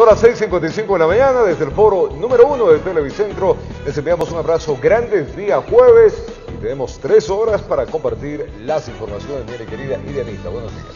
Son las 6.55 de la mañana desde el foro número uno de Televicentro. Les enviamos un abrazo grande, día jueves y tenemos tres horas para compartir las informaciones. Mi querida Irianita, buenos días.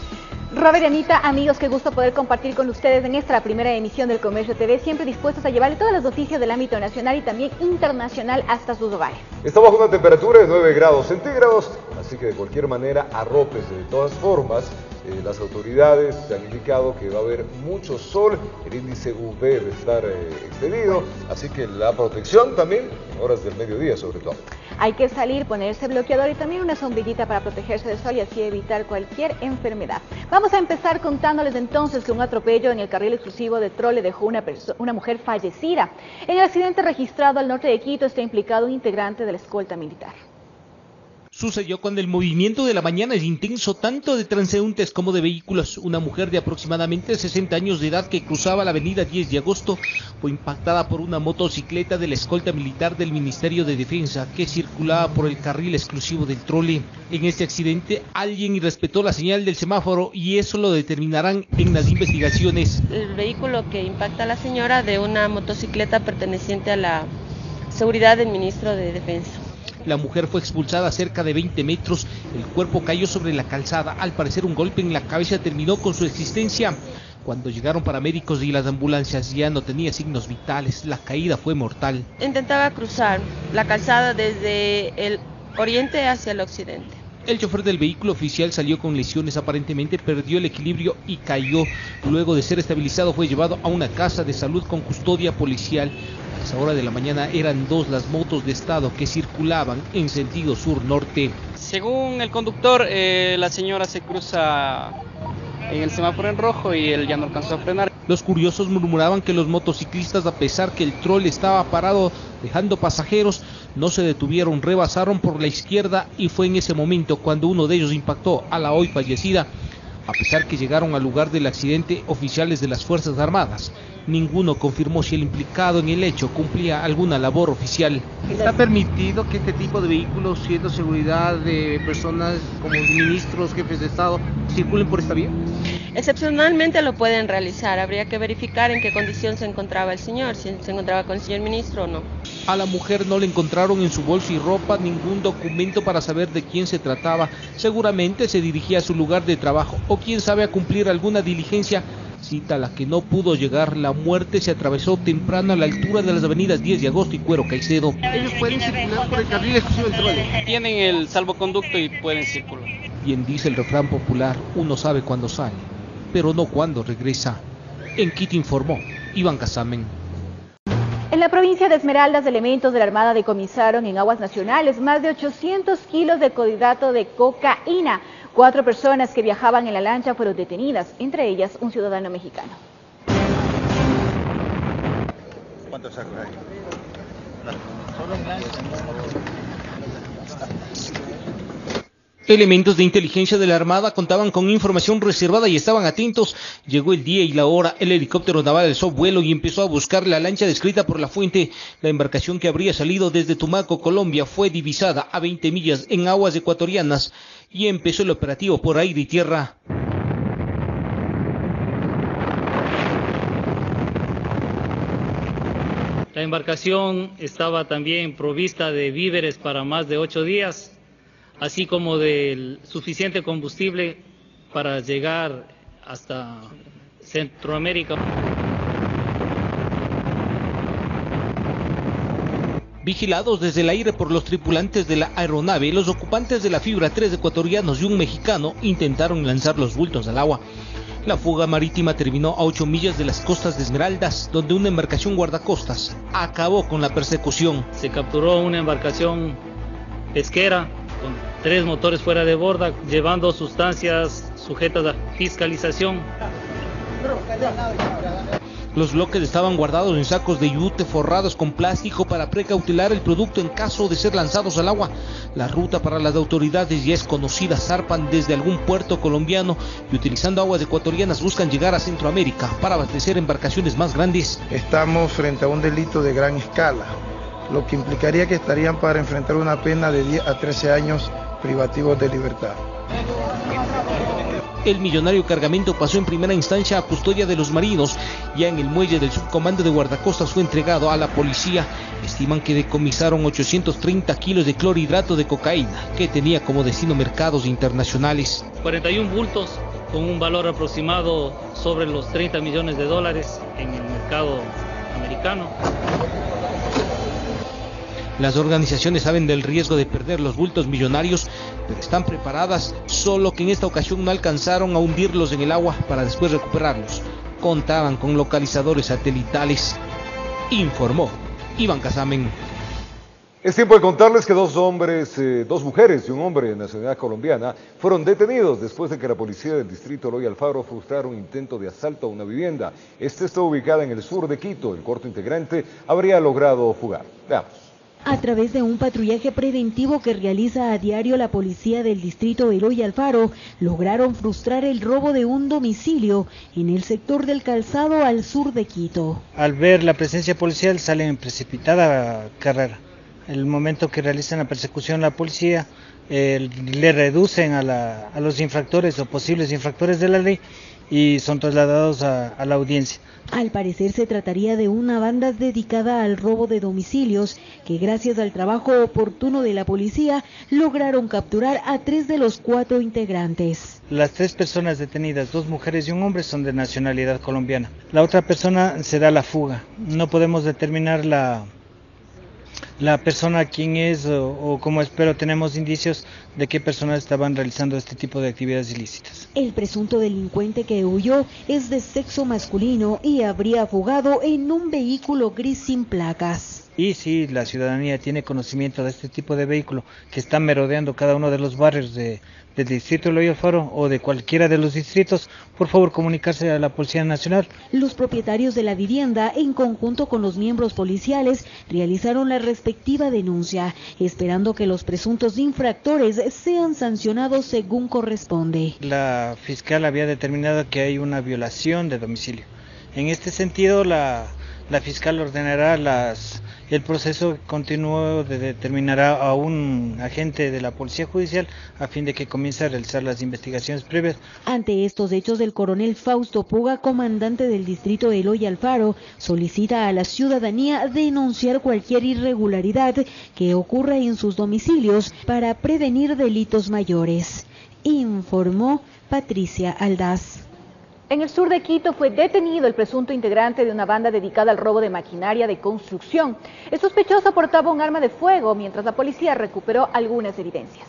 Robert y Anita, amigos, qué gusto poder compartir con ustedes en esta primera emisión del Comercio TV, siempre dispuestos a llevarle todas las noticias del ámbito nacional y también internacional hasta sus hogares. Estamos con una temperatura de 9 grados centígrados, así que de cualquier manera arrópese de todas formas. Eh, las autoridades han indicado que va a haber mucho sol, el índice UV debe estar eh, excedido, así que la protección también horas del mediodía sobre todo. Hay que salir, ponerse bloqueador y también una sombrillita para protegerse del sol y así evitar cualquier enfermedad. Vamos a empezar contándoles entonces que un atropello en el carril exclusivo de Trole dejó una, una mujer fallecida. En el accidente registrado al norte de Quito está implicado un integrante de la escolta militar. Sucedió cuando el movimiento de la mañana es intenso tanto de transeúntes como de vehículos. Una mujer de aproximadamente 60 años de edad que cruzaba la avenida 10 de agosto fue impactada por una motocicleta de la escolta militar del Ministerio de Defensa que circulaba por el carril exclusivo del trole. En este accidente alguien irrespetó la señal del semáforo y eso lo determinarán en las investigaciones. El vehículo que impacta a la señora de una motocicleta perteneciente a la seguridad del Ministro de Defensa. La mujer fue expulsada a cerca de 20 metros, el cuerpo cayó sobre la calzada, al parecer un golpe en la cabeza terminó con su existencia. Cuando llegaron paramédicos y las ambulancias ya no tenía signos vitales, la caída fue mortal. Intentaba cruzar la calzada desde el oriente hacia el occidente. El chofer del vehículo oficial salió con lesiones, aparentemente perdió el equilibrio y cayó. Luego de ser estabilizado fue llevado a una casa de salud con custodia policial esa hora de la mañana eran dos las motos de Estado que circulaban en sentido sur-norte. Según el conductor, eh, la señora se cruza en el semáforo en rojo y él ya no alcanzó a frenar. Los curiosos murmuraban que los motociclistas, a pesar que el troll estaba parado dejando pasajeros, no se detuvieron, rebasaron por la izquierda y fue en ese momento cuando uno de ellos impactó a la hoy fallecida. A pesar que llegaron al lugar del accidente oficiales de las Fuerzas Armadas, Ninguno confirmó si el implicado en el hecho cumplía alguna labor oficial. ¿Está permitido que este tipo de vehículos, siendo seguridad de personas como ministros, jefes de Estado, circulen por esta vía? Excepcionalmente lo pueden realizar. Habría que verificar en qué condición se encontraba el señor, si se encontraba con el señor ministro o no. A la mujer no le encontraron en su bolso y ropa ningún documento para saber de quién se trataba. Seguramente se dirigía a su lugar de trabajo o quién sabe a cumplir alguna diligencia cita a la que no pudo llegar, la muerte se atravesó temprano a la altura de las avenidas 10 de agosto y Cuero Caicedo. Ellos pueden circular por el carril exclusivo del trole. Tienen el salvoconducto y pueden circular. Bien dice el refrán popular, uno sabe cuándo sale, pero no cuándo regresa. En Quito informó Iván Casamen. En la provincia de Esmeraldas, elementos de la Armada decomisaron en aguas nacionales más de 800 kilos de codidato de cocaína. Cuatro personas que viajaban en la lancha fueron detenidas, entre ellas un ciudadano mexicano. ¿Cuántos sacos hay? Elementos de inteligencia de la Armada contaban con información reservada y estaban atentos. Llegó el día y la hora, el helicóptero naval alzó vuelo y empezó a buscar la lancha descrita por la fuente. La embarcación que habría salido desde Tumaco, Colombia, fue divisada a 20 millas en aguas ecuatorianas y empezó el operativo por aire y tierra. La embarcación estaba también provista de víveres para más de ocho días, así como de suficiente combustible para llegar hasta Centroamérica. Vigilados desde el aire por los tripulantes de la aeronave, los ocupantes de la fibra, tres ecuatorianos y un mexicano, intentaron lanzar los bultos al agua. La fuga marítima terminó a 8 millas de las costas de Esmeraldas, donde una embarcación guardacostas acabó con la persecución. Se capturó una embarcación pesquera con tres motores fuera de borda, llevando sustancias sujetas a fiscalización. Los bloques estaban guardados en sacos de yute forrados con plástico para precautelar el producto en caso de ser lanzados al agua. La ruta para las autoridades ya es conocida. Zarpan desde algún puerto colombiano y utilizando aguas ecuatorianas buscan llegar a Centroamérica para abastecer embarcaciones más grandes. Estamos frente a un delito de gran escala, lo que implicaría que estarían para enfrentar una pena de 10 a 13 años privativos de libertad. El millonario cargamento pasó en primera instancia a custodia de los marinos. Ya en el muelle del subcomando de guardacostas fue entregado a la policía. Estiman que decomisaron 830 kilos de clorhidrato de cocaína, que tenía como destino mercados internacionales. 41 bultos con un valor aproximado sobre los 30 millones de dólares en el mercado americano. Las organizaciones saben del riesgo de perder los bultos millonarios, pero están preparadas, solo que en esta ocasión no alcanzaron a hundirlos en el agua para después recuperarlos. Contaban con localizadores satelitales. Informó Iván Casamen. Es tiempo de contarles que dos hombres, eh, dos mujeres y un hombre de nacionalidad colombiana fueron detenidos después de que la policía del distrito Loy Alfaro frustrara un intento de asalto a una vivienda. Este está ubicada en el sur de Quito. El corto integrante habría logrado fugar. Veamos. A través de un patrullaje preventivo que realiza a diario la policía del distrito Eloy Alfaro, lograron frustrar el robo de un domicilio en el sector del calzado al sur de Quito. Al ver la presencia policial salen en precipitada carrera el momento que realizan la persecución la policía, eh, le reducen a, la, a, los infractores o posibles infractores de la ley y son trasladados a, a, la audiencia. Al parecer se trataría de una banda dedicada al robo de domicilios que gracias al trabajo oportuno de la policía lograron capturar a tres de los cuatro integrantes. Las tres personas detenidas, dos mujeres y un hombre, son de nacionalidad colombiana. La otra persona será la fuga. No podemos determinar la, la persona quién es o, o, como espero tenemos indicios de qué personas estaban realizando este tipo de actividades ilícitas. El presunto delincuente que huyó es de sexo masculino y habría fugado en un vehículo gris sin placas. Y si la ciudadanía tiene conocimiento de este tipo de vehículo que está merodeando cada uno de los barrios de, del distrito de Loyo Faro o de cualquiera de los distritos, por favor comunicarse a la Policía Nacional. Los propietarios de la vivienda, en conjunto con los miembros policiales, realizaron la respectiva denuncia, esperando que los presuntos infractores sean sancionados según corresponde. La fiscal había determinado que hay una violación de domicilio. En este sentido, la, la fiscal ordenará las el proceso continuo de determinará a un agente de la Policía Judicial a fin de que comience a realizar las investigaciones previas. Ante estos hechos, el coronel Fausto Puga, comandante del distrito Eloy Alfaro, solicita a la ciudadanía denunciar cualquier irregularidad que ocurra en sus domicilios para prevenir delitos mayores. Informó Patricia Aldaz. En el sur de Quito fue detenido el presunto integrante de una banda dedicada al robo de maquinaria de construcción. El sospechoso portaba un arma de fuego mientras la policía recuperó algunas evidencias.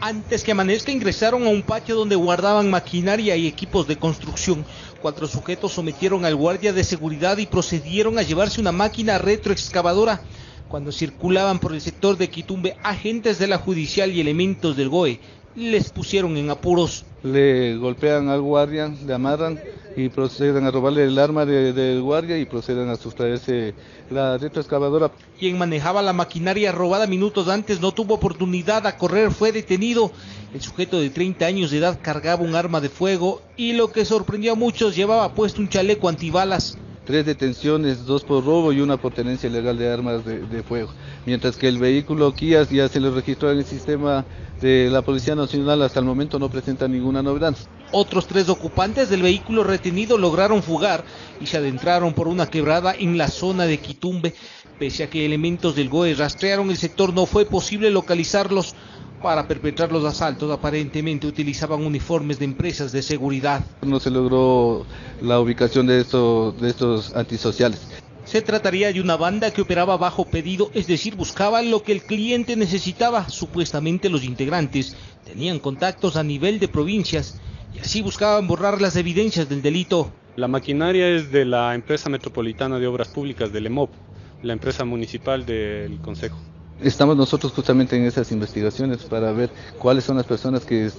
Antes que amanezca ingresaron a un patio donde guardaban maquinaria y equipos de construcción. Cuatro sujetos sometieron al guardia de seguridad y procedieron a llevarse una máquina retroexcavadora. Cuando circulaban por el sector de Quitumbe, agentes de la judicial y elementos del GOE les pusieron en apuros. Le golpean al guardia, le amarran y proceden a robarle el arma del de guardia y proceden a sustraerse la retroexcavadora. Quien manejaba la maquinaria robada minutos antes no tuvo oportunidad a correr, fue detenido. El sujeto de 30 años de edad cargaba un arma de fuego y lo que sorprendió a muchos llevaba puesto un chaleco antibalas tres detenciones, dos por robo y una por tenencia ilegal de armas de, de, fuego. Mientras que el vehículo Kia ya se le registró en el sistema de la Policía Nacional, hasta el momento no presenta ninguna novedad. Otros tres ocupantes del vehículo retenido lograron fugar y se adentraron por una quebrada en la zona de Quitumbe. Pese a que elementos del GOE rastrearon el sector, no fue posible localizarlos. Para perpetrar los asaltos aparentemente utilizaban uniformes de empresas de seguridad. No se logró la ubicación de estos, de estos antisociales. Se trataría de una banda que operaba bajo pedido, es decir, buscaba lo que el cliente necesitaba. Supuestamente los integrantes tenían contactos a nivel de provincias y así buscaban borrar las evidencias del delito. La maquinaria es de la empresa metropolitana de obras públicas del EMOP, la empresa municipal del Consejo. Estamos nosotros justamente en esas investigaciones para ver cuáles son las personas que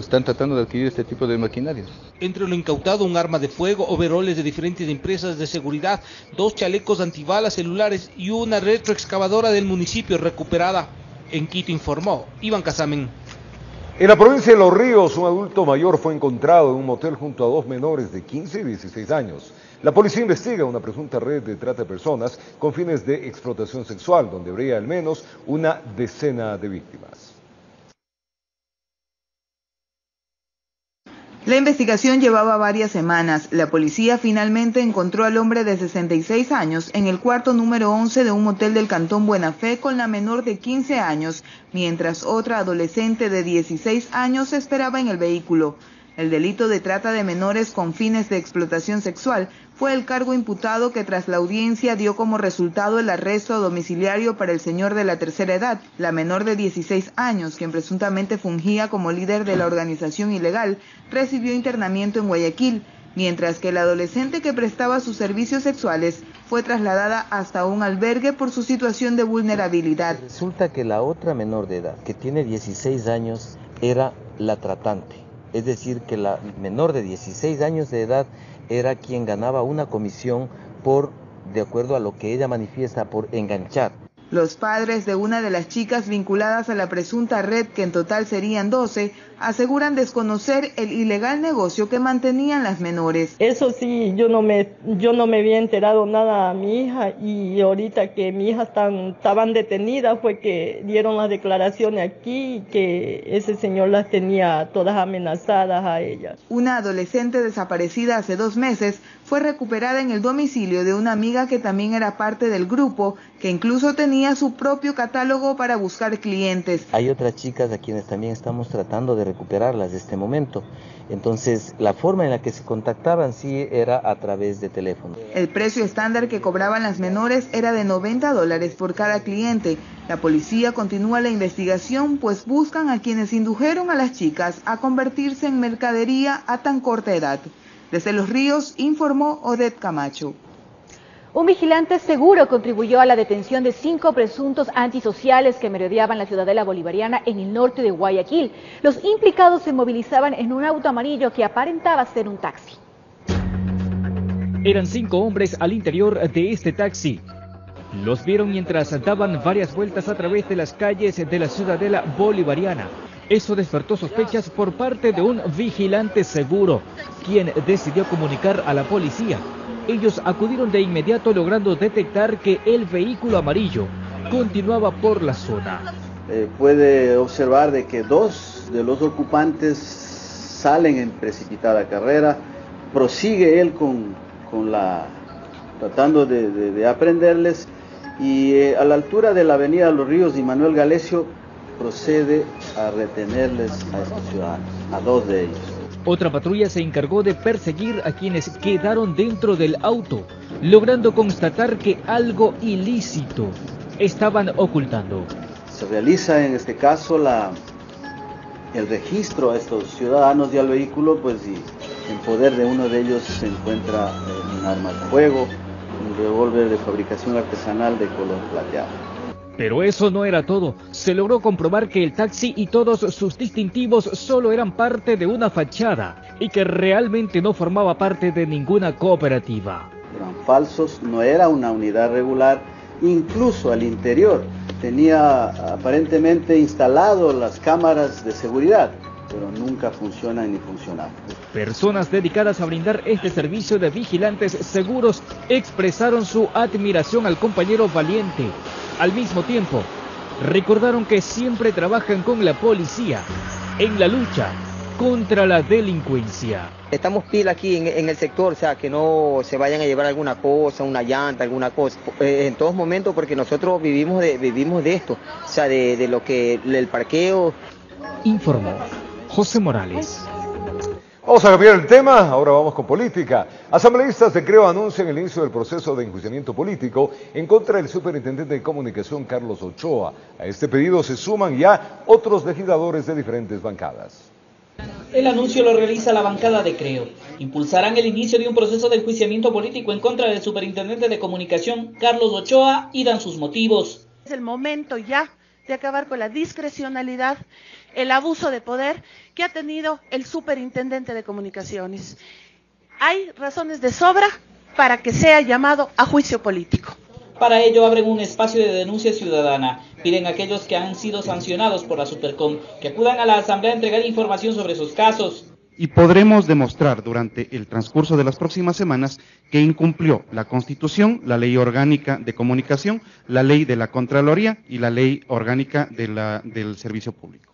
están tratando de adquirir este tipo de maquinaria. Entre lo incautado, un arma de fuego, overoles de diferentes empresas de seguridad, dos chalecos antibalas celulares y una retroexcavadora del municipio recuperada. En Quito informó Iván Casamen. En la provincia de Los Ríos, un adulto mayor fue encontrado en un motel junto a dos menores de 15 y 16 años. La policía investiga una presunta red de trata de personas con fines de explotación sexual, donde habría al menos una decena de víctimas. La investigación llevaba varias semanas. La policía finalmente encontró al hombre de 66 años en el cuarto número 11 de un motel del Cantón Buena Fe con la menor de 15 años, mientras otra adolescente de 16 años esperaba en el vehículo. El delito de trata de menores con fines de explotación sexual fue el cargo imputado que tras la audiencia dio como resultado el arresto domiciliario para el señor de la tercera edad, la menor de 16 años, quien presuntamente fungía como líder de la organización ilegal, recibió internamiento en Guayaquil, mientras que la adolescente que prestaba sus servicios sexuales fue trasladada hasta un albergue por su situación de vulnerabilidad. Resulta que la otra menor de edad, que tiene 16 años, era la tratante. Es decir, que la menor de 16 años de edad era quien ganaba una comisión por, de acuerdo a lo que ella manifiesta, por enganchar. Los padres de una de las chicas vinculadas a la presunta red, que en total serían 12, aseguran desconocer el ilegal negocio que mantenían las menores. Eso sí, yo no me, yo no me había enterado nada a mi hija y ahorita que mi hija están, estaban detenidas fue que dieron las declaraciones aquí que ese señor las tenía todas amenazadas a ellas. Una adolescente desaparecida hace dos meses fue recuperada en el domicilio de una amiga que también era parte del grupo, que incluso tenía su propio catálogo para buscar clientes. Hay otras chicas a quienes también estamos tratando de recuperarlas de este momento. Entonces, la forma en la que se contactaban sí era a través de teléfono. El precio estándar que cobraban las menores era de 90 dólares por cada cliente. La policía continúa la investigación, pues buscan a quienes indujeron a las chicas a convertirse en mercadería a tan corta edad. Desde Los Ríos informó Odette Camacho. Un vigilante seguro contribuyó a la detención de cinco presuntos antisociales que merodeaban la ciudadela bolivariana en el norte de Guayaquil. Los implicados se movilizaban en un auto amarillo que aparentaba ser un taxi. Eran cinco hombres al interior de este taxi. Los vieron mientras daban varias vueltas a través de las calles de la ciudadela bolivariana. Eso despertó sospechas por parte de un vigilante seguro, quien decidió comunicar a la policía. Ellos acudieron de inmediato logrando detectar que el vehículo amarillo continuaba por la zona. Eh, puede observar de que dos de los ocupantes salen en precipitada carrera, prosigue él con, con la tratando de, de, aprenderles y eh, a la altura de la avenida Los Ríos y Manuel Galecio procede a retenerles a estos ciudadanos, a dos de ellos. Otra patrulla se encargó de perseguir a quienes quedaron dentro del auto, logrando constatar que algo ilícito estaban ocultando. Se realiza en este caso la, el registro a estos ciudadanos y al vehículo, pues y en poder de uno de ellos se encuentra eh, un arma de fuego, un revólver de fabricación artesanal de color plateado. Pero eso no era todo. Se logró comprobar que el taxi y todos sus distintivos solo eran parte de una fachada y que realmente no formaba parte de ninguna cooperativa. Eran falsos, no era una unidad regular, incluso al interior tenía aparentemente instalado las cámaras de seguridad, pero nunca funcionan ni funcionaban. Personas dedicadas a brindar este servicio de vigilantes seguros expresaron su admiración al compañero valiente al mismo tiempo, recordaron que siempre trabajan con la policía en la lucha contra la delincuencia. Estamos pila aquí en, el sector, o sea, que no se vayan a llevar alguna cosa, una llanta, alguna cosa, eh, en todos momentos, porque nosotros vivimos de, vivimos de esto, o sea, de, de lo que el parqueo. Informó José Morales. Vamos a cambiar el tema, ahora vamos con política. Asambleístas de Creo anuncian el inicio del proceso de enjuiciamiento político en contra del superintendente de comunicación Carlos Ochoa. A este pedido se suman ya otros legisladores de diferentes bancadas. El anuncio lo realiza la bancada de Creo. Impulsarán el inicio de un proceso de enjuiciamiento político en contra del superintendente de comunicación Carlos Ochoa y dan sus motivos. Es el momento ya de acabar con la discrecionalidad, el abuso de poder que ha tenido el superintendente de comunicaciones. Hay razones de sobra para que sea llamado a juicio político. Para ello abren un espacio de denuncia ciudadana. Piden a aquellos que han sido sancionados por la Supercom que acudan a la Asamblea a entregar información sobre sus casos y podremos demostrar durante el transcurso de las próximas semanas que incumplió la Constitución, la Ley Orgánica de Comunicación, la Ley de la Contraloría y la Ley Orgánica del Servicio Público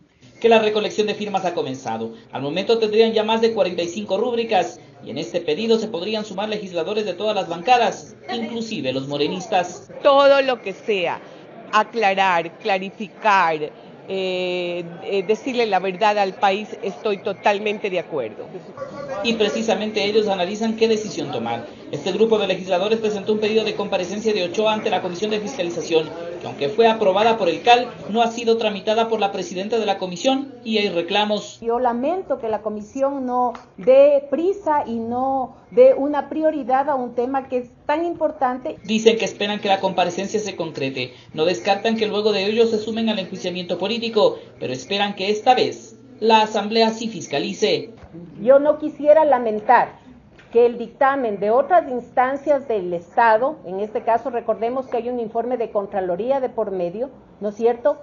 que la recolección de firmas ha comenzado. Al momento tendrían ya más de 45 rúbricas y en este pedido se podrían sumar legisladores de todas las bancadas, inclusive los morenistas. Todo lo que sea aclarar, clarificar, eh, eh, decirle la verdad al país, estoy totalmente de acuerdo. Y precisamente ellos analizan qué decisión tomar. Este grupo de legisladores presentó un pedido de comparecencia de Ochoa ante la Comisión de Fiscalización, que aunque fue aprobada por el CAL, no ha sido tramitada por la presidenta de la comisión y hay reclamos. Yo lamento que la comisión no dé prisa y no dé una prioridad a un tema que es tan importante. Dicen que esperan que la comparecencia se concrete. No descartan que luego de ello se sumen al enjuiciamiento político, pero esperan que esta vez la Asamblea sí fiscalice. Yo no quisiera lamentar que el dictamen de otras instancias del Estado, en este caso recordemos que hay un informe de Contraloría de por medio, ¿no es cierto?,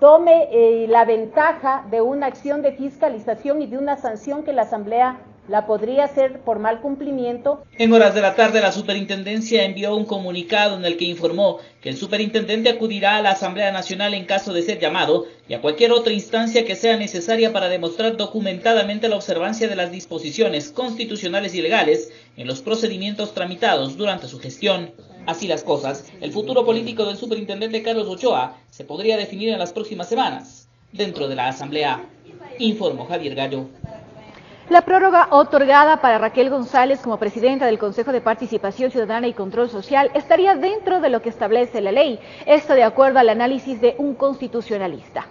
tome eh, la ventaja de una acción de fiscalización y de una sanción que la Asamblea la podría hacer por mal cumplimiento. En horas de la tarde, la superintendencia envió un comunicado en el que informó que el superintendente acudirá a la Asamblea Nacional en caso de ser llamado y a cualquier otra instancia que sea necesaria para demostrar documentadamente la observancia de las disposiciones constitucionales y legales en los procedimientos tramitados durante su gestión. Así las cosas, el futuro político del superintendente Carlos Ochoa se podría definir en las próximas semanas dentro de la Asamblea, informó Javier Gallo. La prórroga otorgada para Raquel González como presidenta del Consejo de Participación Ciudadana y Control Social estaría dentro de lo que establece la ley. Esto de acuerdo al análisis de un constitucionalista.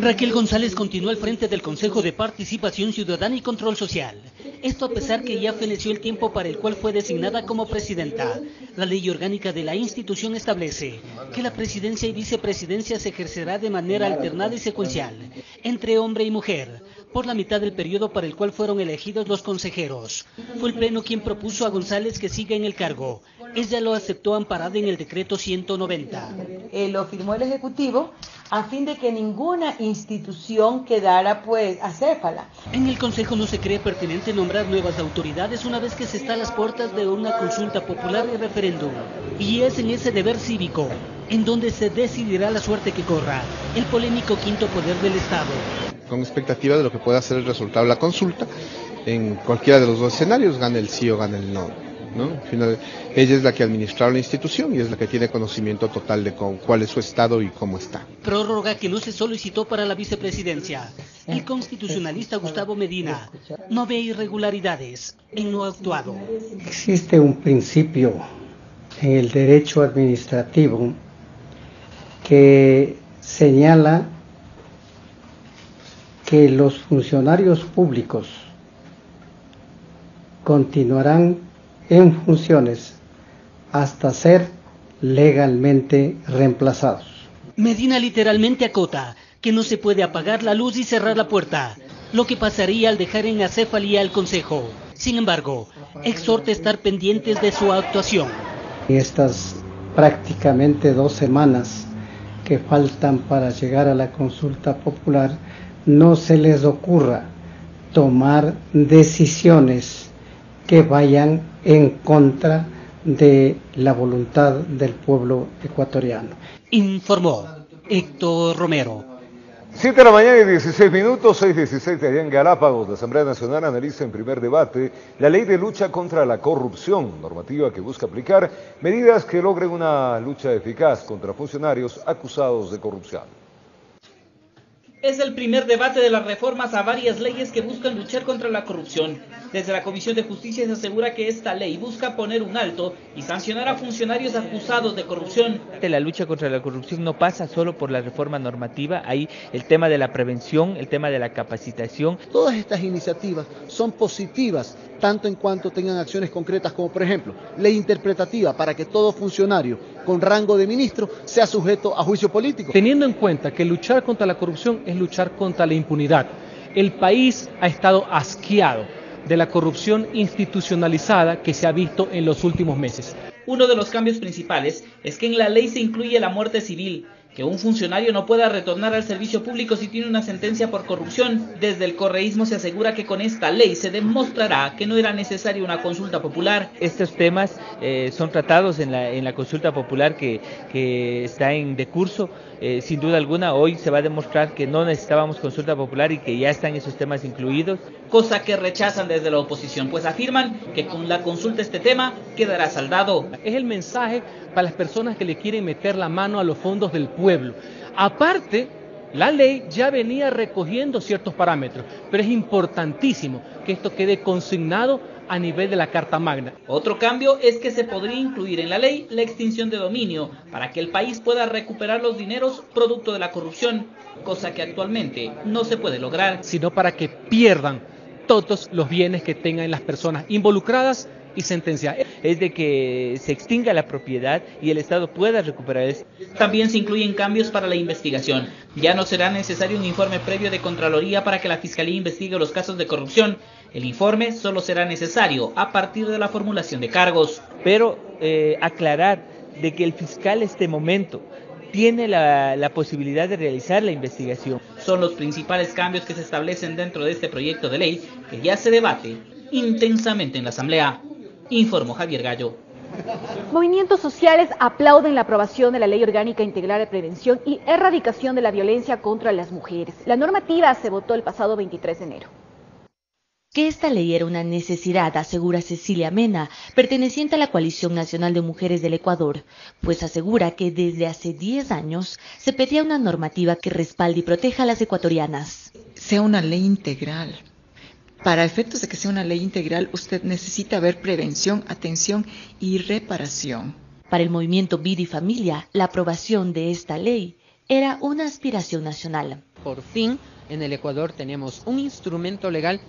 Raquel González continúa al frente del Consejo de Participación Ciudadana y Control Social. Esto a pesar que ya feneció el tiempo para el cual fue designada como presidenta. La ley orgánica de la institución establece que la presidencia y vicepresidencia se ejercerá de manera alternada y secuencial entre hombre y mujer por la mitad del periodo para el cual fueron elegidos los consejeros. Fue el Pleno quien propuso a González que siga en el cargo. Ella lo aceptó amparada en el decreto 190. Eh, lo firmó el Ejecutivo a fin de que ninguna institución quedara pues acéfala. En el Consejo no se cree pertinente nombrar nuevas autoridades una vez que se está a las puertas de una consulta popular y referéndum. Y es en ese deber cívico en donde se decidirá la suerte que corra el polémico quinto poder del Estado con expectativa de lo que pueda ser el resultado de la consulta en cualquiera de los dos escenarios, gane el sí o gane el no. ¿no? Al final, ella es la que ha administrado la institución y es la que tiene conocimiento total de cuál es su estado y cómo está. Prórroga que no se solicitó para la vicepresidencia. El constitucionalista Gustavo Medina no ve irregularidades en no actuado. Existe un principio en el derecho administrativo que señala que los funcionarios públicos continuarán en funciones hasta ser legalmente reemplazados. Medina literalmente acota que no se puede apagar la luz y cerrar la puerta, lo que pasaría al dejar en acefalía al Consejo. Sin embargo, exhorta estar pendientes de su actuación. Estas prácticamente dos semanas que faltan para llegar a la consulta popular, no se les ocurra tomar decisiones que vayan en contra de la voluntad del pueblo ecuatoriano. Informó Héctor Romero. 7 de la mañana y 16 minutos, 6.16 allá en Galápagos. La Asamblea Nacional analiza en primer debate la ley de lucha contra la corrupción, normativa que busca aplicar medidas que logren una lucha eficaz contra funcionarios acusados de corrupción es el primer debate de las reformas a varias leyes que buscan luchar contra la corrupción. Desde la Comisión de Justicia se asegura que esta ley busca poner un alto y sancionar a funcionarios acusados de corrupción. La lucha contra la corrupción no pasa solo por la reforma normativa, hay el tema de la prevención, el tema de la capacitación. Todas estas iniciativas son positivas tanto en cuanto tengan acciones concretas como por ejemplo ley interpretativa para que todo funcionario con rango de ministro sea sujeto a juicio político. Teniendo en cuenta que luchar contra la corrupción es luchar contra la impunidad, el país ha estado asqueado de la corrupción institucionalizada que se ha visto en los últimos meses. Uno de los cambios principales es que en la ley se incluye la muerte civil, que un funcionario no pueda retornar al servicio público si tiene una sentencia por corrupción. Desde el correísmo se asegura que con esta ley se demostrará que no era necesaria una consulta popular. Estos temas eh, son tratados en la, en la consulta popular que, que está en decurso. Eh, sin duda alguna, hoy se va a demostrar que no necesitábamos consulta popular y que ya están esos temas incluidos. Cosa que rechazan desde la oposición, pues afirman que con la consulta este tema quedará saldado. Es el mensaje para las personas que le quieren meter la mano a los fondos del pueblo. Aparte, la ley ya venía recogiendo ciertos parámetros, pero es importantísimo que esto quede consignado a nivel de la Carta Magna. Otro cambio es que se podría incluir en la ley la extinción de dominio para que el país pueda recuperar los dineros producto de la corrupción, cosa que actualmente no se puede lograr. Sino para que pierdan todos los bienes que tengan las personas involucradas y sentencia es de que se extinga la propiedad y el Estado pueda recuperar eso. También se incluyen cambios para la investigación. Ya no será necesario un informe previo de Contraloría para que la Fiscalía investigue los casos de corrupción. El informe solo será necesario a partir de la formulación de cargos. Pero eh, aclarar de que el fiscal este momento tiene la, la, posibilidad de realizar la investigación. Son los principales cambios que se establecen dentro de este proyecto de ley que ya se debate intensamente en la Asamblea informó Javier Gallo. Movimientos sociales aplauden la aprobación de la Ley Orgánica Integral de Prevención y Erradicación de la Violencia contra las Mujeres. La normativa se votó el pasado 23 de enero. Que esta ley era una necesidad, asegura Cecilia Mena, perteneciente a la Coalición Nacional de Mujeres del Ecuador, pues asegura que desde hace 10 años se pedía una normativa que respalde y proteja a las ecuatorianas. Sea una ley integral, para efectos de que sea una ley integral, usted necesita ver prevención, atención y reparación. Para el movimiento Vida y Familia, la aprobación de esta ley era una aspiración nacional. Por fin, en el Ecuador tenemos un instrumento legal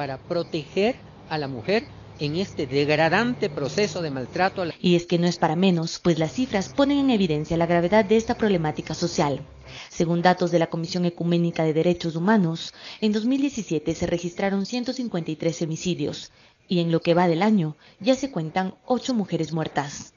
para proteger a la mujer en este degradante proceso de maltrato. Y es que no es para menos, pues las cifras ponen en evidencia la gravedad de esta problemática social. Según datos de la Comisión Ecuménica de Derechos Humanos, en 2017 se registraron 153 femicidios y en lo que va del año ya se cuentan ocho mujeres muertas.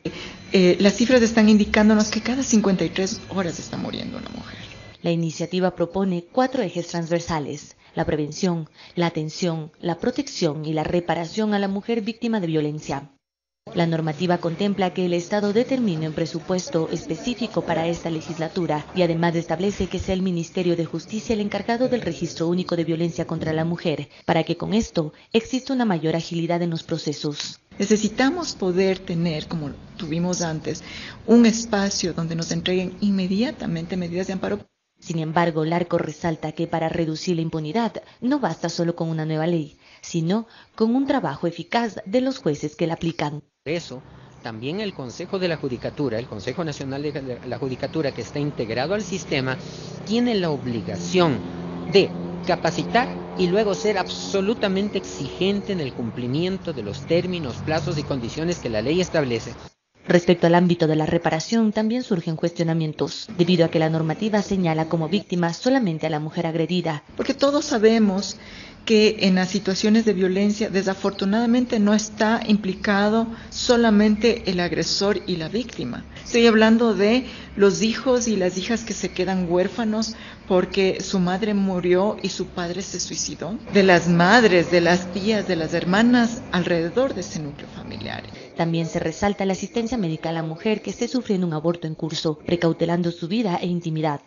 Eh, las cifras están indicándonos que cada 53 horas está muriendo una mujer. La iniciativa propone cuatro ejes transversales, la prevención, la atención, la protección y la reparación a la mujer víctima de violencia. La normativa contempla que el Estado determine un presupuesto específico para esta legislatura y además establece que sea el Ministerio de Justicia el encargado del registro único de violencia contra la mujer, para que con esto exista una mayor agilidad en los procesos. Necesitamos poder tener, como tuvimos antes, un espacio donde nos entreguen inmediatamente medidas de amparo. Sin embargo, Larco resalta que para reducir la impunidad no basta solo con una nueva ley, sino con un trabajo eficaz de los jueces que la aplican. Por eso, también el Consejo de la Judicatura, el Consejo Nacional de la Judicatura que está integrado al sistema, tiene la obligación de capacitar y luego ser absolutamente exigente en el cumplimiento de los términos, plazos y condiciones que la ley establece. Respecto al ámbito de la reparación, también surgen cuestionamientos, debido a que la normativa señala como víctima solamente a la mujer agredida. Porque todos sabemos que en las situaciones de violencia desafortunadamente no está implicado solamente el agresor y la víctima. Estoy hablando de los hijos y las hijas que se quedan huérfanos porque su madre murió y su padre se suicidó, de las madres, de las tías, de las hermanas alrededor de ese núcleo familiar. También se resalta la asistencia médica a la mujer que esté sufriendo un aborto en curso, precautelando su vida e intimidad.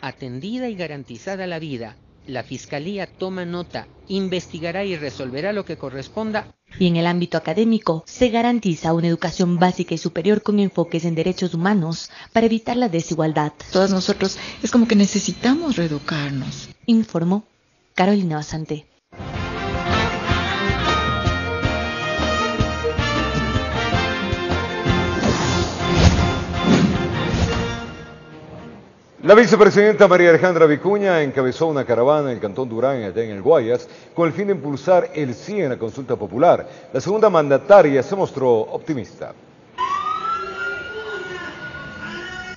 Atendida y garantizada la vida, la Fiscalía toma nota, investigará y resolverá lo que corresponda. Y en el ámbito académico, se garantiza una educación básica y superior con enfoques en derechos humanos para evitar la desigualdad. Todos nosotros es como que necesitamos reeducarnos. Informó Carolina Basante. La vicepresidenta María Alejandra Vicuña encabezó una caravana en el Cantón Durán, allá en el Guayas, con el fin de impulsar el sí en la consulta popular. La segunda mandataria se mostró optimista.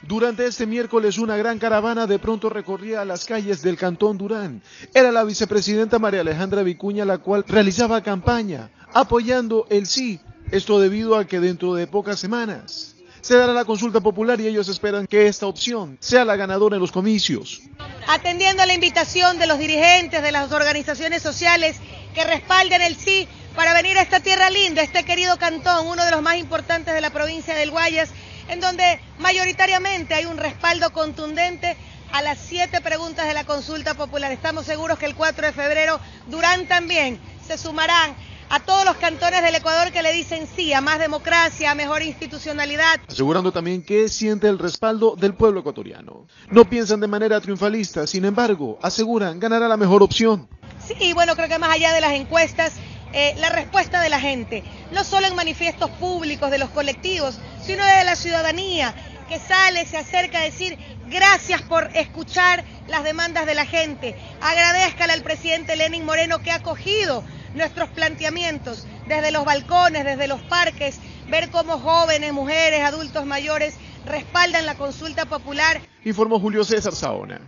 Durante este miércoles una gran caravana de pronto recorría las calles del Cantón Durán. Era la vicepresidenta María Alejandra Vicuña la cual realizaba campaña apoyando el sí. Esto debido a que dentro de pocas semanas se dará la consulta popular y ellos esperan que esta opción sea la ganadora en los comicios. Atendiendo a la invitación de los dirigentes de las organizaciones sociales que respalden el sí para venir a esta tierra linda, este querido cantón, uno de los más importantes de la provincia del Guayas, en donde mayoritariamente hay un respaldo contundente a las siete preguntas de la consulta popular. Estamos seguros que el 4 de febrero Durán también se sumarán a todos los cantones del Ecuador que le dicen sí a más democracia, a mejor institucionalidad. Asegurando también que siente el respaldo del pueblo ecuatoriano. No piensan de manera triunfalista, sin embargo, aseguran ganará la mejor opción. Sí, bueno, creo que más allá de las encuestas, eh, la respuesta de la gente, no solo en manifiestos públicos de los colectivos, sino de la ciudadanía, que sale, se acerca a decir gracias por escuchar las demandas de la gente. Agradezcale al presidente Lenin Moreno que ha acogido nuestros planteamientos desde los balcones, desde los parques, ver cómo jóvenes, mujeres, adultos mayores respaldan la consulta popular. Informó Julio César Saona.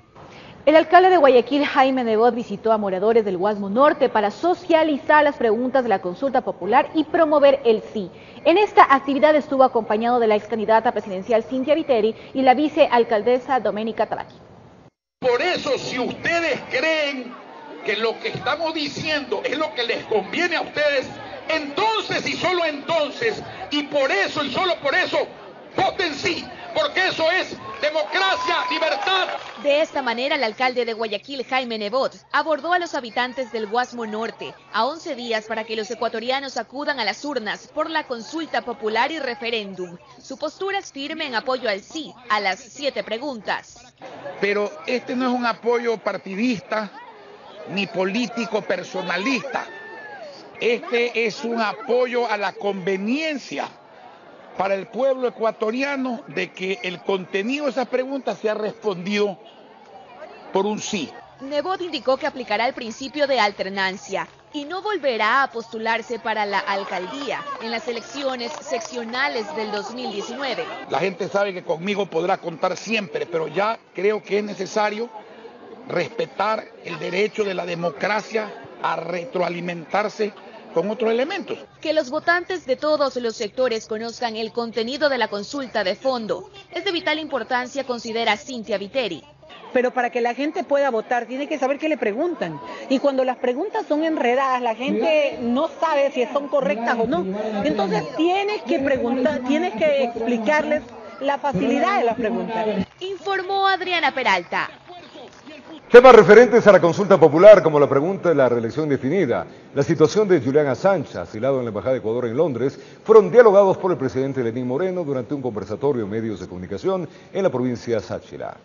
El alcalde de Guayaquil, Jaime Nebot, visitó a moradores del Guasmo Norte para socializar las preguntas de la consulta popular y promover el sí. En esta actividad estuvo acompañado de la ex candidata presidencial Cintia Viteri y la vicealcaldesa Doménica Talaki. Por eso, si ustedes creen que lo que estamos diciendo es lo que les conviene a ustedes, entonces y solo entonces, y por eso y solo por eso, voten sí, porque eso es democracia, libertad. De esta manera, el alcalde de Guayaquil, Jaime Nebot, abordó a los habitantes del Guasmo Norte a 11 días para que los ecuatorianos acudan a las urnas por la consulta popular y referéndum. Su postura es firme en apoyo al sí a las siete preguntas. Pero este no es un apoyo partidista ni político personalista. Este es un apoyo a la conveniencia para el pueblo ecuatoriano de que el contenido de esas preguntas sea respondido por un sí. Nebot indicó que aplicará el principio de alternancia y no volverá a postularse para la alcaldía en las elecciones seccionales del 2019. La gente sabe que conmigo podrá contar siempre, pero ya creo que es necesario respetar el derecho de la democracia a retroalimentarse con otros elementos. Que los votantes de todos los sectores conozcan el contenido de la consulta de fondo es de vital importancia, considera Cintia Viteri. Pero para que la gente pueda votar tiene que saber qué le preguntan. Y cuando las preguntas son enredadas, la gente no sabe si son correctas o no. Entonces tienes que preguntar, tienes que explicarles la facilidad de las preguntas. Informó Adriana Peralta. Temas referentes a la consulta popular, como la pregunta de la reelección definida, la situación de Julián Assange, asilado en la Embajada de Ecuador en Londres, fueron dialogados por el presidente Lenín Moreno durante un conversatorio en medios de comunicación en la provincia de Sáchila.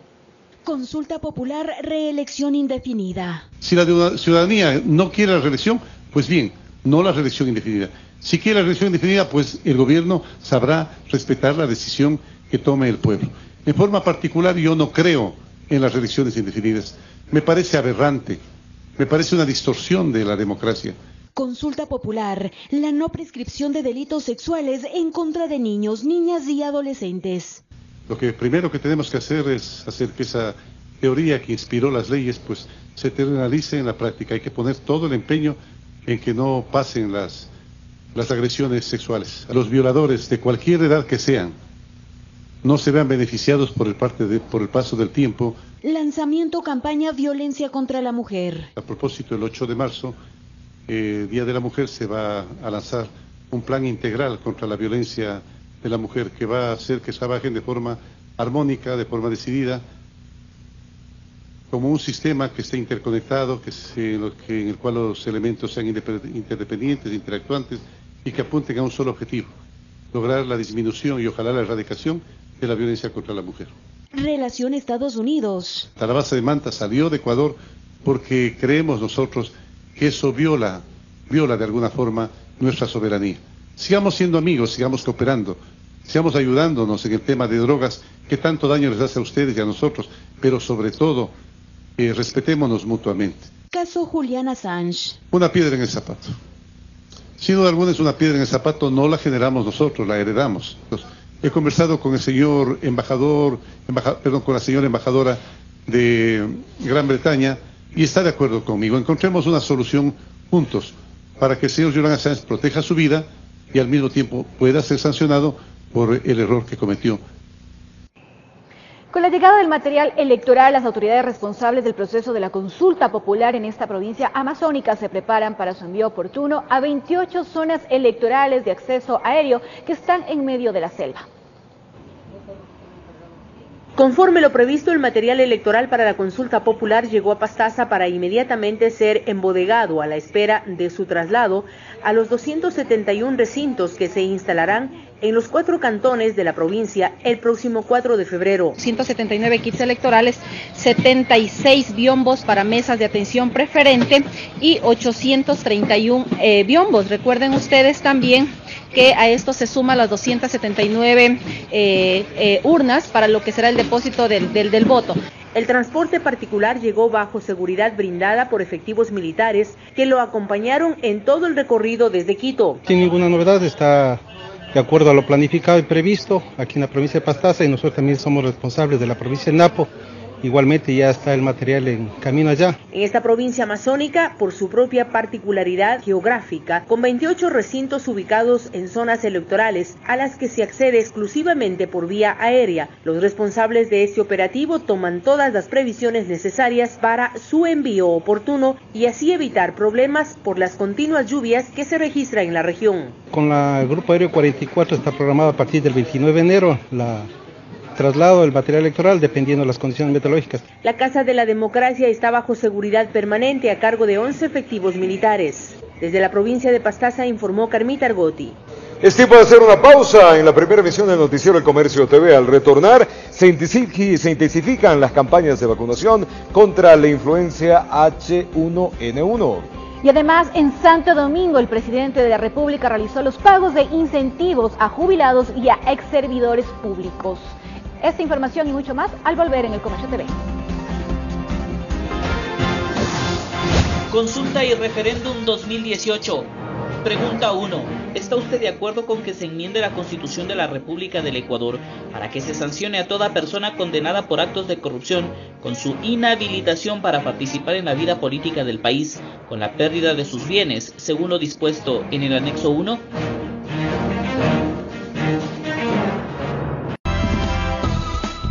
Consulta popular, reelección indefinida. Si la ciudadanía no quiere la reelección, pues bien, no la reelección indefinida. Si quiere la reelección indefinida, pues el gobierno sabrá respetar la decisión que tome el pueblo. En forma particular, yo no creo en las reelecciones indefinidas. Me parece aberrante, me parece una distorsión de la democracia. Consulta popular, la no prescripción de delitos sexuales en contra de niños, niñas y adolescentes. Lo que primero que tenemos que hacer es hacer que esa teoría que inspiró las leyes pues se internalice en la práctica. Hay que poner todo el empeño en que no pasen las, las agresiones sexuales. A los violadores de cualquier edad que sean, no se vean beneficiados por el, parte de, por el paso del tiempo. Lanzamiento campaña Violencia contra la Mujer. A propósito, el 8 de marzo, eh, Día de la Mujer, se va a lanzar un plan integral contra la violencia de la mujer que va a hacer que trabajen de forma armónica, de forma decidida, como un sistema que esté interconectado, que, se, que en el cual los elementos sean interdependientes, interactuantes y que apunten a un solo objetivo, lograr la disminución y ojalá la erradicación de la violencia contra la mujer. Relación Estados Unidos. La base de Manta salió de Ecuador porque creemos nosotros que eso viola, viola de alguna forma nuestra soberanía. Sigamos siendo amigos, sigamos cooperando, sigamos ayudándonos en el tema de drogas que tanto daño les hace a ustedes y a nosotros, pero sobre todo eh, respetémonos mutuamente. Caso Julián Assange. Una piedra en el zapato. Sin duda alguna es una piedra en el zapato, no la generamos nosotros, la heredamos. He conversado con el señor embajador, perdón, con la señora embajadora de Gran Bretaña y está de acuerdo conmigo. Encontremos una solución juntos para que el señor Julian Assange proteja su vida y al mismo tiempo pueda ser sancionado por el error que cometió. Con la llegada del material electoral, las autoridades responsables del proceso de la consulta popular en esta provincia amazónica se preparan para su envío oportuno a 28 zonas electorales de acceso aéreo que están en medio de la selva. Conforme lo previsto, el material electoral para la consulta popular llegó a Pastaza para inmediatamente ser embodegado a la espera de su traslado a los 271 recintos que se instalarán en los cuatro cantones de la provincia el próximo 4 de febrero. 179 kits electorales, 76 biombos para mesas de atención preferente y 831 eh, biombos. Recuerden ustedes también que a esto se suman las 279 eh, eh, urnas para lo que será el depósito del, del, del voto. El transporte particular llegó bajo seguridad brindada por efectivos militares que lo acompañaron en todo el recorrido desde Quito. Sin ninguna novedad, está de acuerdo a lo planificado y previsto aquí en la provincia de Pastaza y nosotros también somos responsables de la provincia de Napo Igualmente ya está el material en camino allá. En esta provincia amazónica, por su propia particularidad geográfica, con 28 recintos ubicados en zonas electorales a las que se accede exclusivamente por vía aérea, los responsables de este operativo toman todas las previsiones necesarias para su envío oportuno y así evitar problemas por las continuas lluvias que se registran en la región. Con la, el Grupo Aéreo 44 está programado a partir del 29 de enero la traslado del material electoral dependiendo de las condiciones meteorológicas. La Casa de la Democracia está bajo seguridad permanente a cargo de 11 efectivos militares. Desde la provincia de Pastaza informó Carmita Argoti. Es tiempo de hacer una pausa en la primera emisión del Noticiero El Comercio TV. Al retornar, se, intensifican las campañas de vacunación contra la influencia H1N1. Y además, en Santo Domingo, el presidente de la República realizó los pagos de incentivos a jubilados y a ex servidores públicos. Esta información y mucho más al volver en el Comercio TV. Consulta y referéndum 2018. Pregunta 1. ¿Está usted de acuerdo con que se enmiende la Constitución de la República del Ecuador para que se sancione a toda persona condenada por actos de corrupción con su inhabilitación para participar en la vida política del país con la pérdida de sus bienes, según lo dispuesto en el anexo 1?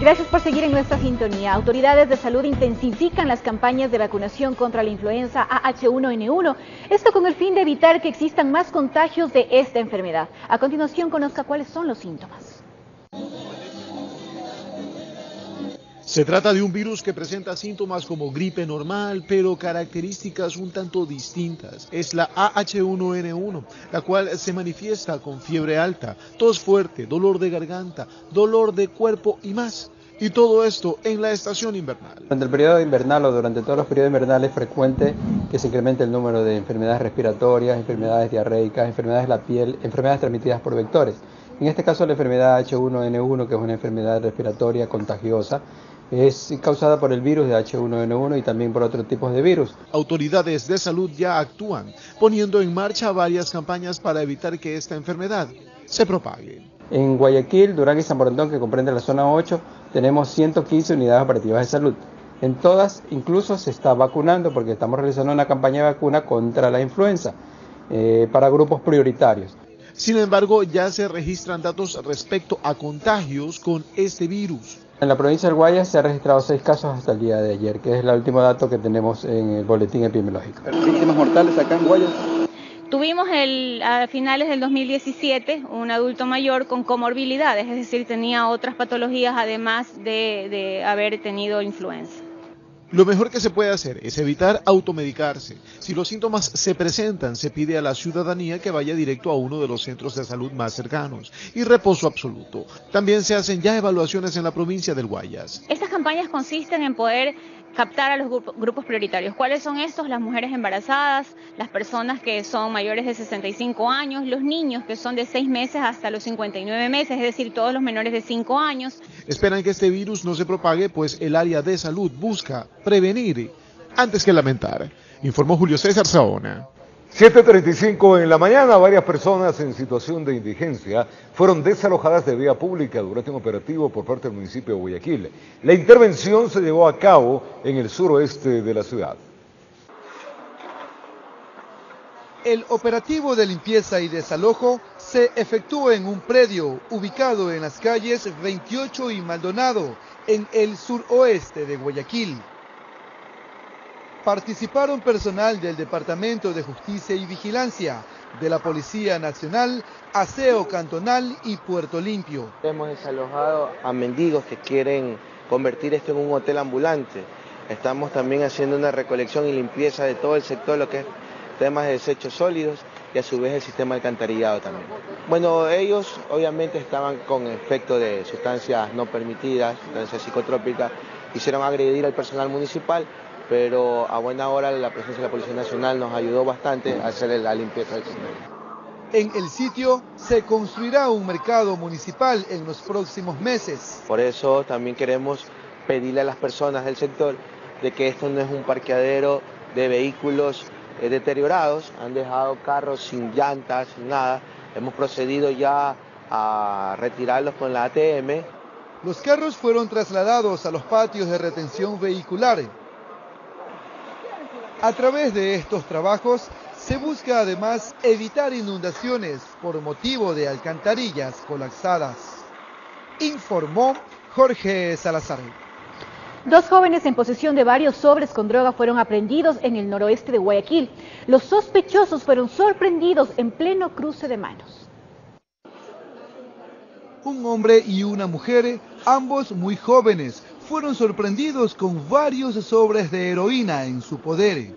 Gracias por seguir en nuestra sintonía. Autoridades de salud intensifican las campañas de vacunación contra la influenza AH1N1, esto con el fin de evitar que existan más contagios de esta enfermedad. A continuación, conozca cuáles son los síntomas. Se trata de un virus que presenta síntomas como gripe normal, pero características un tanto distintas. Es la AH1N1, la cual se manifiesta con fiebre alta, tos fuerte, dolor de garganta, dolor de cuerpo y más. Y todo esto en la estación invernal. Durante el periodo invernal o durante todos los periodos invernales es frecuente que se incremente el número de enfermedades respiratorias, enfermedades diarreicas, enfermedades de la piel, enfermedades transmitidas por vectores. En este caso la enfermedad H1N1, que es una enfermedad respiratoria contagiosa, es causada por el virus de H1N1 y también por otros tipos de virus. Autoridades de salud ya actúan, poniendo en marcha varias campañas para evitar que esta enfermedad se propague. En Guayaquil, Durán y San Borondón, que comprende la zona 8, tenemos 115 unidades operativas de salud. En todas, incluso se está vacunando porque estamos realizando una campaña de vacuna contra la influenza eh, para grupos prioritarios. Sin embargo, ya se registran datos respecto a contagios con este virus. En la provincia del Guayas se han registrado seis casos hasta el día de ayer, que es el último dato que tenemos en el boletín epidemiológico. ¿Víctimas mortales acá en Guayas? Tuvimos el, a finales del 2017 un adulto mayor con comorbilidades, es decir, tenía otras patologías además de, de haber tenido influenza. Lo mejor que se puede hacer es evitar automedicarse. Si los síntomas se presentan, se pide a la ciudadanía que vaya directo a uno de los centros de salud más cercanos y reposo absoluto. También se hacen ya evaluaciones en la provincia del Guayas. Estas campañas consisten en poder captar a los grupos prioritarios. ¿Cuáles son estos? Las mujeres embarazadas, las personas que son mayores de 65 años, los niños que son de 6 meses hasta los 59 meses, es decir, todos los menores de 5 años. Esperan que este virus no se propague, pues el área de salud busca prevenir antes que lamentar, informó Julio César Saona. 7.35 en la mañana, varias personas en situación de indigencia fueron desalojadas de vía pública durante un operativo por parte del municipio de Guayaquil. La intervención se llevó a cabo en el suroeste de la ciudad. El operativo de limpieza y desalojo se efectuó en un predio ubicado en las calles 28 y Maldonado, en el suroeste de Guayaquil. Participaron personal del Departamento de Justicia y Vigilancia, de la Policía Nacional, Aseo Cantonal y Puerto Limpio. Hemos desalojado a mendigos que quieren convertir esto en un hotel ambulante. Estamos también haciendo una recolección y limpieza de todo el sector, lo que es temas de desechos sólidos y a su vez el sistema alcantarillado también. Bueno, ellos obviamente estaban con efecto de sustancias no permitidas, sustancias psicotrópicas, quisieron agredir al personal municipal, pero a buena hora la presencia de la Policía Nacional nos ayudó bastante a hacer la limpieza del sistema. En el sitio se construirá un mercado municipal en los próximos meses. Por eso también queremos pedirle a las personas del sector de que esto no es un parqueadero de vehículos eh, deteriorados, han dejado carros sin llantas, sin nada. Hemos procedido ya a retirarlos con la ATM. Los carros fueron trasladados a los patios de retención vehicular. A través de estos trabajos se busca además evitar inundaciones por motivo de alcantarillas colapsadas. Informó Jorge Salazar. Dos jóvenes en posesión de varios sobres con droga fueron aprendidos en el noroeste de Guayaquil. Los sospechosos fueron sorprendidos en pleno cruce de manos. Un hombre y una mujer, ambos muy jóvenes, fueron sorprendidos con varios sobres de heroína en su poder.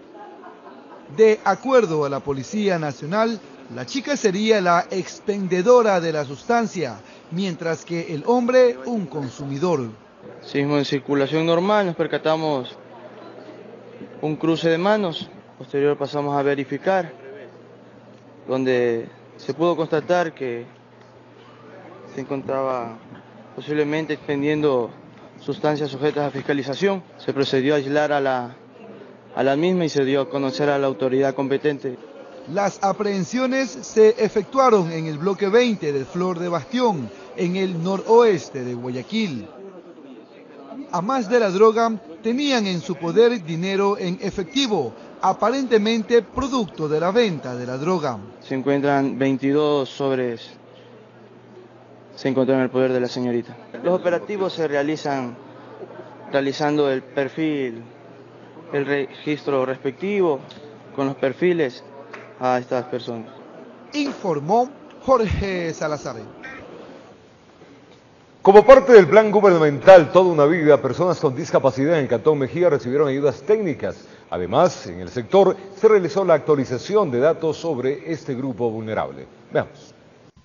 De acuerdo a la Policía Nacional, la chica sería la expendedora de la sustancia, mientras que el hombre un consumidor. Seguimos en circulación normal, nos percatamos un cruce de manos, posterior pasamos a verificar, donde se pudo constatar que se encontraba posiblemente expendiendo sustancias sujetas a fiscalización. Se procedió a aislar a la, a la misma y se dio a conocer a la autoridad competente. Las aprehensiones se efectuaron en el bloque 20 del Flor de Bastión, en el noroeste de Guayaquil a más de la droga, tenían en su poder dinero en efectivo, aparentemente producto de la venta de la droga. Se encuentran 22 sobres, se encuentran en el poder de la señorita. Los operativos se realizan realizando el perfil, el registro respectivo con los perfiles a estas personas. Informó Jorge Salazar. Como parte del plan gubernamental Toda una Vida, personas con discapacidad en el Cantón Mejía recibieron ayudas técnicas. Además, en el sector se realizó la actualización de datos sobre este grupo vulnerable. Veamos.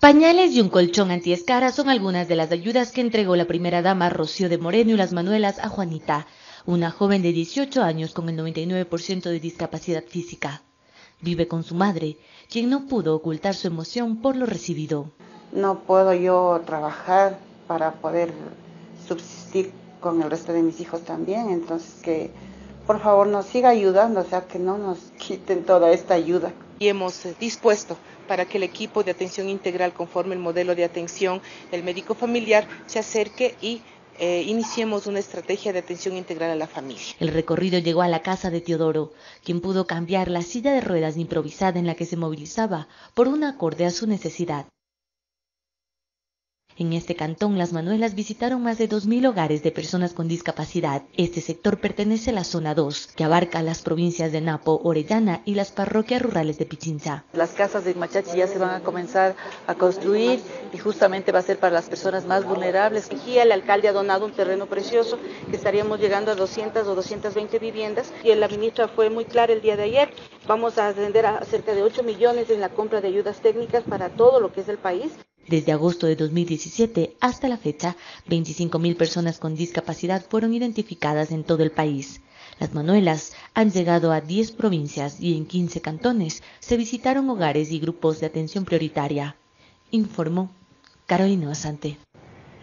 Pañales y un colchón antiescara son algunas de las ayudas que entregó la primera dama Rocío de Moreno y las Manuelas a Juanita, una joven de 18 años con el 99% de discapacidad física. Vive con su madre, quien no pudo ocultar su emoción por lo recibido. No puedo yo trabajar para poder subsistir con el resto de mis hijos también. Entonces que por favor nos siga ayudando, o sea, que no nos quiten toda esta ayuda. Y hemos eh, dispuesto para que el equipo de atención integral, conforme el modelo de atención, el médico familiar, se acerque y eh, iniciemos una estrategia de atención integral a la familia. El recorrido llegó a la casa de Teodoro, quien pudo cambiar la silla de ruedas improvisada en la que se movilizaba por una acorde a su necesidad. En este cantón, las Manuelas visitaron más de 2.000 hogares de personas con discapacidad. Este sector pertenece a la zona 2, que abarca las provincias de Napo, Orellana y las parroquias rurales de Pichincha. Las casas de Machachi ya se van a comenzar a construir y justamente va a ser para las personas más vulnerables. Aquí el alcalde ha donado un terreno precioso que estaríamos llegando a 200 o 220 viviendas y la ministra fue muy clara el día de ayer. Vamos a ascender a cerca de 8 millones en la compra de ayudas técnicas para todo lo que es el país. Desde agosto de 2017 hasta la fecha, 25.000 personas con discapacidad fueron identificadas en todo el país. Las manuelas han llegado a 10 provincias y en 15 cantones se visitaron hogares y grupos de atención prioritaria. Informó Carolina Basante.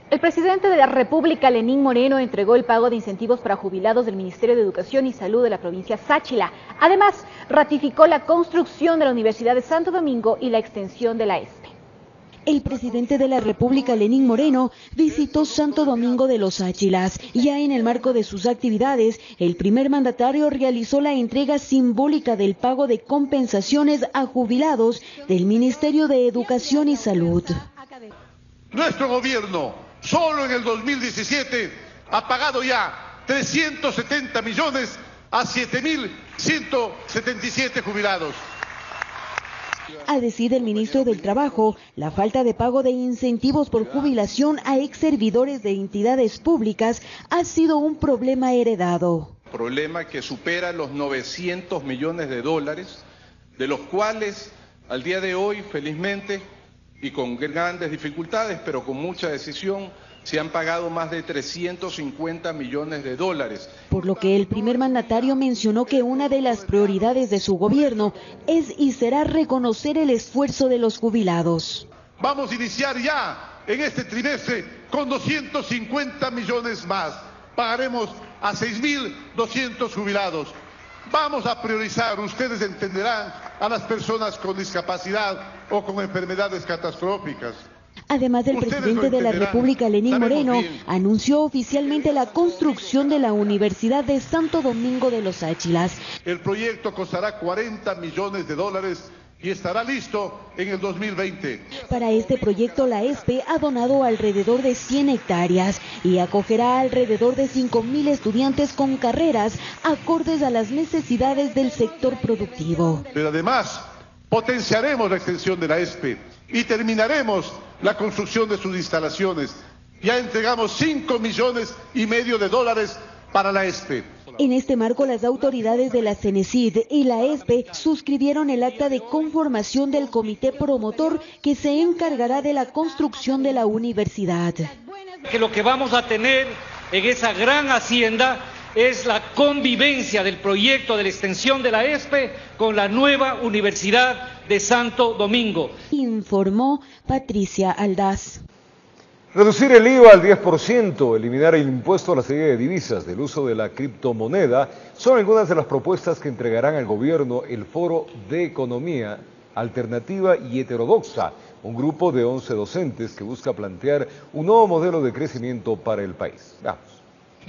El presidente de la República, Lenín Moreno, entregó el pago de incentivos para jubilados del Ministerio de Educación y Salud de la provincia Sáchila. Además, ratificó la construcción de la Universidad de Santo Domingo y la extensión de la ESPE. El presidente de la República, Lenín Moreno, visitó Santo Domingo de los Áchilas. Ya en el marco de sus actividades, el primer mandatario realizó la entrega simbólica del pago de compensaciones a jubilados del Ministerio de Educación y Salud. Nuestro gobierno, solo en el 2017, ha pagado ya 370 millones a 7.177 jubilados. A decir del ministro del Trabajo, la falta de pago de incentivos por jubilación a ex servidores de entidades públicas ha sido un problema heredado. Problema que supera los 900 millones de dólares, de los cuales al día de hoy, felizmente, y con grandes dificultades, pero con mucha decisión, se han pagado más de 350 millones de dólares. Por lo que el primer mandatario mencionó que una de las prioridades de su gobierno es y será reconocer el esfuerzo de los jubilados. Vamos a iniciar ya en este trimestre con 250 millones más. Pagaremos a 6.200 jubilados. Vamos a priorizar, ustedes entenderán, a las personas con discapacidad o con enfermedades catastróficas. Además del presidente de la República, Lenín Moreno, anunció oficialmente la construcción de la Universidad de Santo Domingo de los Áchilas. El proyecto costará 40 millones de dólares y estará listo en el 2020. Para este proyecto, la ESPE ha donado alrededor de 100 hectáreas y acogerá alrededor de 5.000 estudiantes con carreras acordes a las necesidades del sector productivo. Pero además, potenciaremos la extensión de la ESPE y terminaremos la construcción de sus instalaciones. Ya entregamos 5 millones y medio de dólares para la ESPE. En este marco, las autoridades de la CENESID y la ESPE suscribieron el acta de conformación del comité promotor que se encargará de la construcción de la universidad. Que lo que vamos a tener en esa gran hacienda es la convivencia del proyecto de la extensión de la ESPE con la nueva Universidad de Santo Domingo. Informó Patricia Aldaz. Reducir el IVA al 10%, eliminar el impuesto a la salida de divisas del uso de la criptomoneda son algunas de las propuestas que entregarán al gobierno el Foro de Economía Alternativa y Heterodoxa, un grupo de 11 docentes que busca plantear un nuevo modelo de crecimiento para el país. Vamos.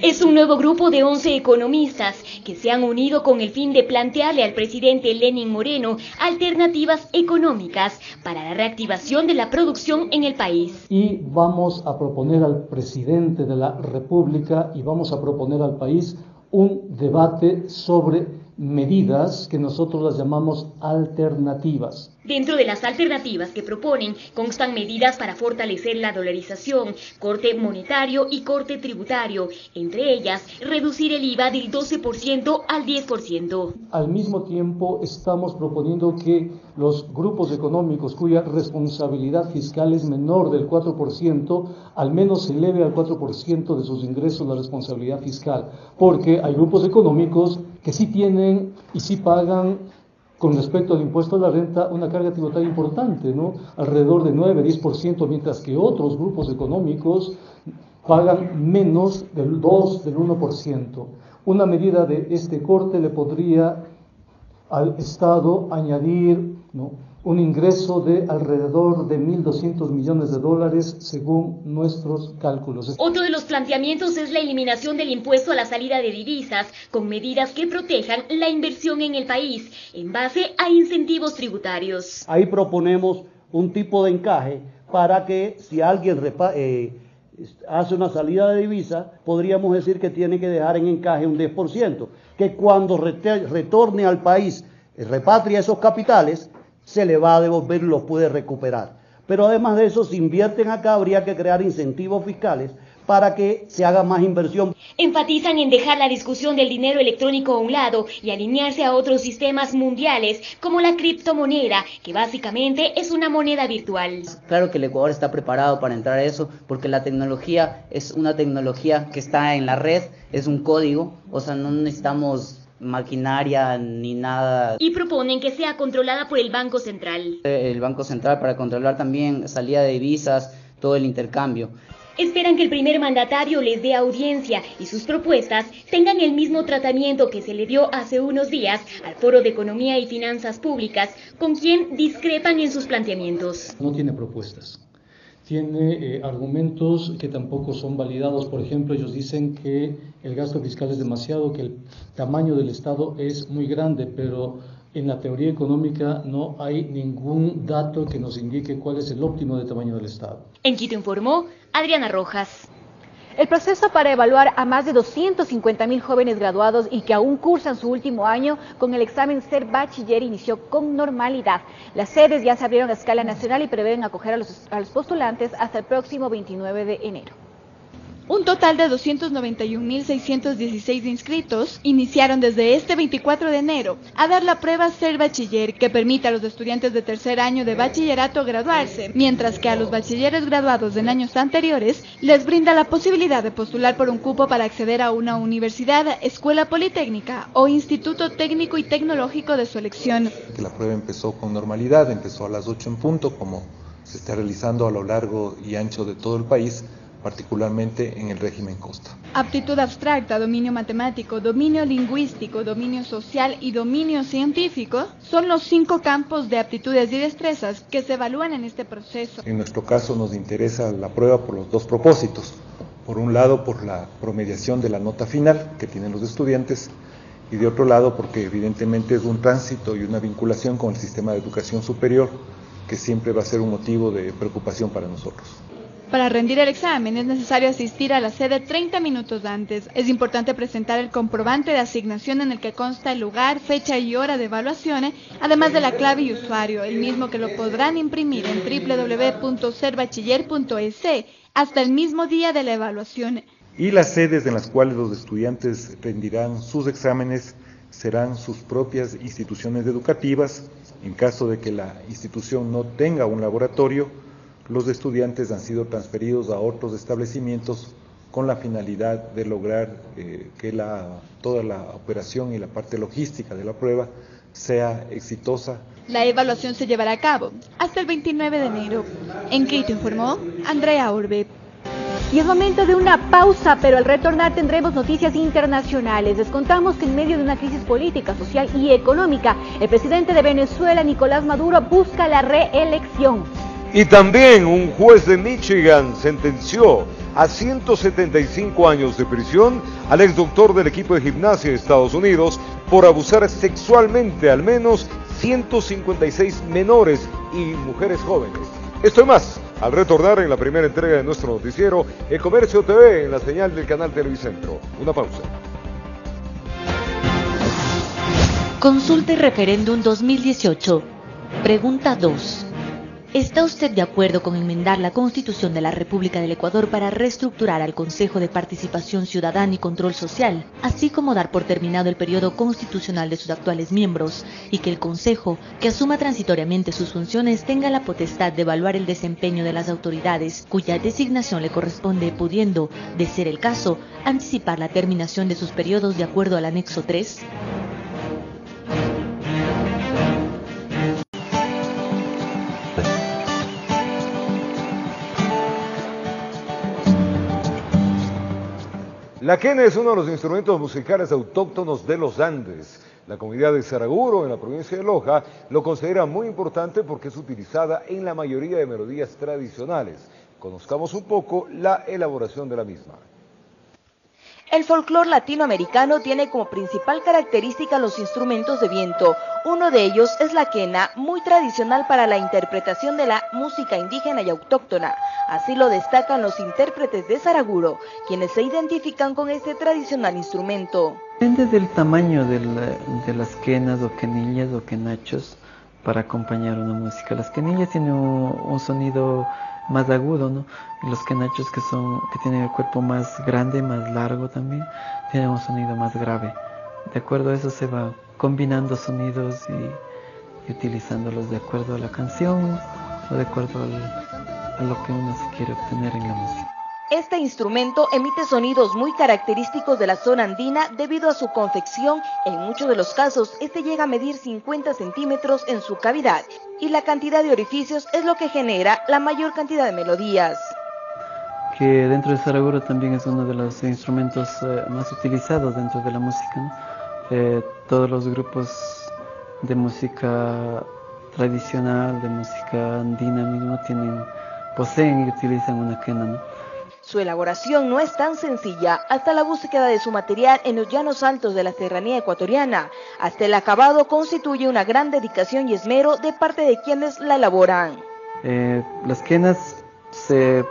Es un nuevo grupo de 11 economistas que se han unido con el fin de plantearle al presidente Lenin Moreno alternativas económicas para la reactivación de la producción en el país. Y vamos a proponer al presidente de la República y vamos a proponer al país un debate sobre medidas que nosotros las llamamos alternativas. Dentro de las alternativas que proponen constan medidas para fortalecer la dolarización, corte monetario y corte tributario, entre ellas reducir el IVA del 12% al 10%. Al mismo tiempo estamos proponiendo que los grupos económicos cuya responsabilidad fiscal es menor del 4%, al menos se eleve al 4% de sus ingresos la responsabilidad fiscal, porque hay grupos económicos que sí tienen y sí pagan con respecto al impuesto a la renta una carga tributaria importante, ¿no? alrededor de 9-10%, mientras que otros grupos económicos pagan menos del 2, del 1%. Una medida de este corte le podría al Estado añadir ¿no? Un ingreso de alrededor de 1.200 millones de dólares según nuestros cálculos. Otro de los planteamientos es la eliminación del impuesto a la salida de divisas con medidas que protejan la inversión en el país en base a incentivos tributarios. Ahí proponemos un tipo de encaje para que si alguien eh, hace una salida de divisa, podríamos decir que tiene que dejar en encaje un 10%, que cuando retorne al país, repatria esos capitales, se le va a devolver y los puede recuperar. Pero además de eso, si invierten acá, habría que crear incentivos fiscales para que se haga más inversión. Enfatizan en dejar la discusión del dinero electrónico a un lado y alinearse a otros sistemas mundiales como la criptomoneda, que básicamente es una moneda virtual. Claro que el Ecuador está preparado para entrar a eso porque la tecnología es una tecnología que está en la red, es un código, o sea, no necesitamos maquinaria ni nada. Y proponen que sea controlada por el Banco Central. El Banco Central para controlar también salida de divisas, todo el intercambio. esperan que el primer mandatario les dé audiencia y sus propuestas tengan el mismo tratamiento que se le dio hace unos días al Foro de Economía y Finanzas Públicas, con quien discrepan en sus planteamientos. No tiene propuestas tiene eh, argumentos que tampoco son validados. Por ejemplo, ellos dicen que el gasto fiscal es demasiado, que el tamaño del Estado es muy grande, pero en la teoría económica no hay ningún dato que nos indique cuál es el óptimo de tamaño del Estado. En Quito informó Adriana Rojas. El proceso para evaluar a más de 250 mil jóvenes graduados y que aún cursan su último año con el examen Ser Bachiller inició con normalidad. Las sedes ya se abrieron a escala nacional y prevén acoger a los, a los postulantes hasta el próximo 29 de enero. Un total de 291.616 inscritos iniciaron desde este 24 de enero a dar la prueba Ser Bachiller que permite a los estudiantes de tercer año de bachillerato graduarse, mientras que a los bachilleres graduados en años anteriores les brinda la posibilidad de postular por un cupo para acceder a una universidad, escuela politécnica o instituto técnico y tecnológico de su elección. la prueba empezó con normalidad, empezó a las 8 en punto, como se está realizando a lo largo y ancho de todo el país particularmente en el régimen costa. Aptitud abstracta, dominio matemático, dominio lingüístico, dominio social y dominio científico son los cinco campos de aptitudes y destrezas que se evalúan en este proceso. En nuestro caso nos interesa la prueba por los dos propósitos. Por un lado, por la promediación de la nota final que tienen los estudiantes y de otro lado, porque evidentemente es un tránsito y una vinculación con el sistema de educación superior que siempre va a ser un motivo de preocupación para nosotros. Para rendir el examen es necesario asistir a la sede 30 minutos antes. Es importante presentar el comprobante de asignación en el que consta el lugar, fecha y hora de evaluación, además de la clave y usuario, el mismo que lo podrán imprimir en www.serbachiller.es hasta el mismo día de la evaluación. Y las sedes en las cuales los estudiantes rendirán sus exámenes serán sus propias instituciones educativas. En caso de que la institución no tenga un laboratorio, los estudiantes han sido transferidos a otros establecimientos con la finalidad de lograr eh, que la, toda la operación y la parte logística de la prueba sea exitosa. La evaluación se llevará a cabo hasta el 29 de enero. En Quito informó Andrea Orbe. Y es momento de una pausa, pero al retornar tendremos noticias internacionales. Les contamos que en medio de una crisis política, social y económica, el presidente de Venezuela, Nicolás Maduro, busca la reelección. Y también un juez de Michigan sentenció a 175 años de prisión al ex doctor del equipo de gimnasia de Estados Unidos por abusar sexualmente al menos 156 menores y mujeres jóvenes. Esto y más al retornar en la primera entrega de nuestro noticiero El Comercio TV en la señal del canal Televicentro. Una pausa. Consulte Referéndum 2018. Pregunta 2. ¿Está usted de acuerdo con enmendar la Constitución de la República del Ecuador para reestructurar al Consejo de Participación Ciudadana y Control Social, así como dar por terminado el periodo constitucional de sus actuales miembros, y que el Consejo, que asuma transitoriamente sus funciones, tenga la potestad de evaluar el desempeño de las autoridades cuya designación le corresponde, pudiendo, de ser el caso, anticipar la terminación de sus periodos de acuerdo al anexo 3? La quena es uno de los instrumentos musicales autóctonos de los Andes. La comunidad de Saraguro, en la provincia de Loja, lo considera muy importante porque es utilizada en la mayoría de melodías tradicionales. Conozcamos un poco la elaboración de la misma. El folclore latinoamericano tiene como principal característica los instrumentos de viento. Uno de ellos es la quena, muy tradicional para la interpretación de la música indígena y autóctona. Así lo destacan los intérpretes de Saraguro, quienes se identifican con este tradicional instrumento. Depende del tamaño de, las quenas o quenillas o quenachos para acompañar una música. Las quenillas tienen un sonido más agudo, ¿no? Y los quenachos que son que tienen el cuerpo más grande, más largo también, tienen un sonido más grave. De acuerdo a eso se va combinando sonidos y, utilizándolos de acuerdo a la canción o de acuerdo a lo que uno se quiere obtener en la música. Este instrumento emite sonidos muy característicos de la zona andina debido a su confección. En muchos de los casos, este llega a medir 50 centímetros en su cavidad y la cantidad de orificios es lo que genera la mayor cantidad de melodías. que dentro de Saraguro también es uno de los instrumentos eh, más utilizados dentro de la música. Eh, todos los grupos de música tradicional, de música andina mismo, tienen, poseen y utilizan una quena. Su elaboración no es tan sencilla, hasta la búsqueda de su material en los llanos altos de la serranía ecuatoriana, hasta el acabado constituye una gran dedicación y esmero de parte de quienes la elaboran. Eh, las quenas se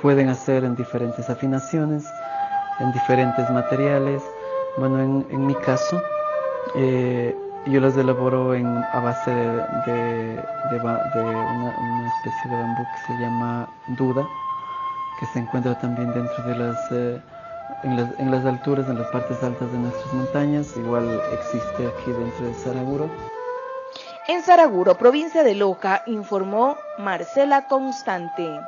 pueden hacer en diferentes afinaciones, en diferentes materiales. Bueno, en, mi caso, eh, yo las elaboro en, a base de, una, especie de bambú que se llama duda, que se encuentra también dentro de las, eh, en las, en las alturas, en las partes altas de nuestras montañas. Igual existe aquí dentro de Saraguro. En Saraguro, provincia de Loja, informó Marcela Constante.